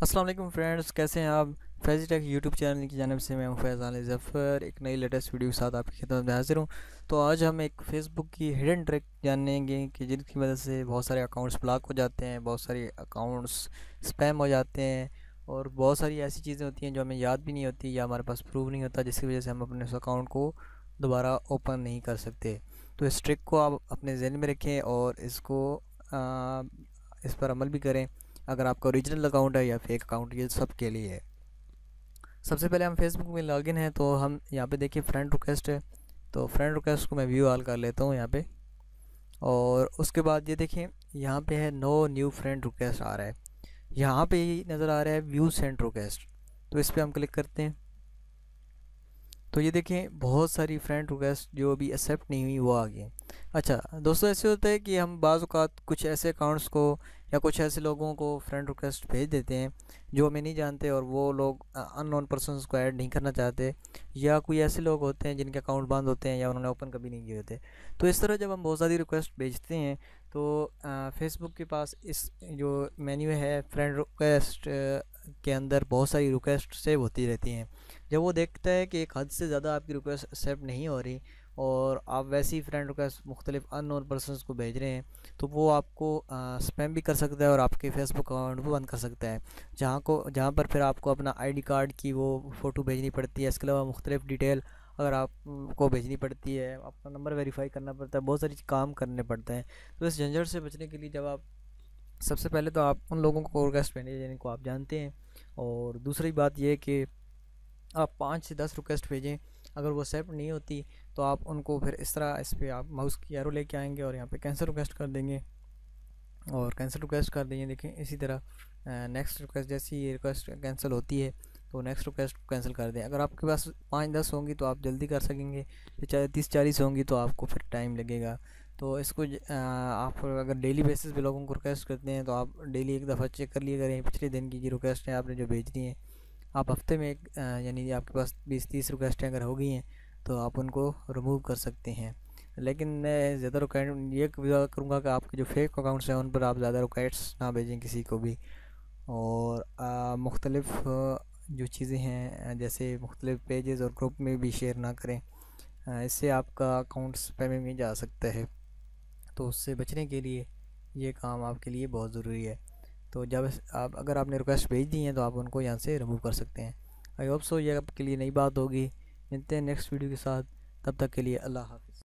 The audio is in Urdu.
السلام علیکم فرینڈز، کیسے ہیں آپ؟ فیضی ٹیک یوٹیوب چینل کی جانب سے میں ہوں فیض علی ظفر، ایک نئی لیٹسٹ ویڈیو کے ساتھ آپ کی خدمت میں حاضر ہوں۔ تو آج ہم ایک فیس بک کی ہڈن ٹریک جانیں گے کہ جن کی وجہ سے بہت سارے اکاؤنٹس بلاک ہو جاتے ہیں، بہت ساری اکاؤنٹس سپیم ہو جاتے ہیں اور بہت ساری ایسی چیزیں ہوتی ہیں جو ہمیں یاد بھی نہیں ہوتی یا ہمارے پاس پروف نہیں ہوتا، جس کی وجہ سے ہم اپنے اس اکاؤنٹ کو دوبارہ اوپن نہیں کر سکتے۔ تو اس ٹرک کو آپ اپنے ذہن میں رکھیں اور اس کو اس پر عمل بھی کریں۔ اگر آپ کا اوریجنل اکاؤنٹ ہے یا فیک اکاؤنٹ یہ سب کے لیے ہے۔ سب سے پہلے ہم فیس بک میں لاگ ان ہیں تو ہم یہاں پہ دیکھیں فرینڈ ریکویسٹ ہے۔ تو فرینڈ ریکویسٹ کو میں ویو آل کر لیتا ہوں یہاں پہ۔ اور اس کے بعد یہ دیکھیں یہاں پہ ہے نو نیو فرینڈ ریکویسٹ آ رہا ہے۔ یہاں پہ ہی نظر آ رہا ہے ویو سینڈ ریکویسٹ تو اس پہ ہم کلک کرتے ہیں۔ تو یہ دیکھیں بہت ساری فرینڈ ریکویسٹ جو ابھی ایکسیپٹ نہیں ہوئی وہ آ گئی اچھا دوستو ایسے ہوتا ہے کہ ہم بعض اوقات کچھ ایسے اکاؤنٹس کو یا کچھ ایسے لوگوں کو فرینڈ ریکویسٹ بھیج دیتے ہیں جو ہمیں نہیں جانتے اور وہ لوگ ان نون پرسنس کو ایڈ نہیں کرنا چاہتے یا کوئی ایسے لوگ ہوتے ہیں جن کے اکاؤنٹ بند ہوتے ہیں یا انہوں نے اوپن کبھی نہیں کیے ہوتے۔ تو اس طرح جب ہم بہت ساری ریکویسٹ بھیجتے ہیں تو فیس بک کے پاس اس جو مینیو ہے فرینڈ ریکویسٹ کے اندر بہت ساری ریکویسٹ سیو ہوتی رہتی ہیں۔ جب وہ دیکھتا ہے کہ ایک حد سے زیادہ آپ کی ریکویسٹ ایکسیپٹ نہیں ہو رہی اور آپ ویسی ہی فرینڈ ریکویسٹ مختلف ان نون پرسنس کو بھیج رہے ہیں، تو وہ آپ کو اسپیم بھی کر سکتا ہے اور آپ کے فیس بک اکاؤنٹ بھی بند کر سکتا ہے۔ جہاں کو، جہاں پر پھر آپ کو اپنا آئی ڈی کارڈ کی وہ فوٹو بھیجنی پڑتی ہے، اس کے علاوہ مختلف ڈیٹیل اگر آپ کو بھیجنی پڑتی ہے، اپنا نمبر ویریفائی کرنا پڑتا ہے، بہت ساری کام کرنے پڑتے ہیں۔ تو اس جھنجھٹ سے بچنے کے لیے جب آپ سب سے پہلے تو آپ ان لوگوں کو ریکویسٹ بھیجیں جن کو آپ جانتے ہیں اور دوسری بات یہ کہ آپ پانچ سے دس ریکویسٹ بھیجیں اگر وہ سیپ نہیں ہوتی تو آپ ان کو پھر اس طرح اس پہ آپ ماؤس کی ایرو لے کے آئیں گے اور یہاں پہ کینسل ریکویسٹ کر دیں گے اور کینسل ریکویسٹ کر دیں گے۔ دیکھیں اسی طرح نیکسٹ ریکویسٹ جیسی یہ ریکویسٹ کینسل ہوتی ہے تو نیکسٹ ریکویسٹ کو کینسل کر دیں۔ اگر آپ کے پاس پانچ دس ہوں گی تو آپ جلدی کر سکیں گے۔ تیس چالیس ہوں گی تو آپ کو پھر ٹائم لگے گا۔ تو اس کو آپ اگر ڈیلی بیسس پہ لوگوں کو ریکویسٹ کرتے ہیں تو آپ ڈیلی ایک دفعہ چیک کر لیے کریں۔ پچھلے دن کی جو ریکویسٹ ہیں آپ نے جو بھیج دی ہیں، آپ ہفتے میں ایک یعنی آپ کے پاس بیس تیس ریکویسٹیں اگر ہو گئی ہیں تو آپ ان کو ریموو کر سکتے ہیں۔ لیکن میں زیادہ رکائٹ یہ کروں گا کہ آپ کے جو فیک اکاؤنٹس ہیں ان پر آپ زیادہ رکائٹس نہ بھیجیں کسی کو بھی۔ اور مختلف جو چیزیں ہیں، جیسے مختلف پیجز اور گروپ میں بھی شیئر نہ کریں اس سے آپ کا اکاؤنٹس پیمے میں جا سکتا ہے۔ تو اس سے بچنے کے لیے یہ کام آپ کے لیے بہت ضروری ہے۔ تو جب آپ، اگر آپ نے ریکویسٹ بھیج دی ہیں تو آپ ان کو یہاں سے ریموو کر سکتے ہیں۔ آئی ہوپ سو یہ آپ کے لیے نئی بات ہوگی۔ ملتے ہیں نیکسٹ ویڈیو کے ساتھ۔ تب تک کے لیے اللہ حافظ۔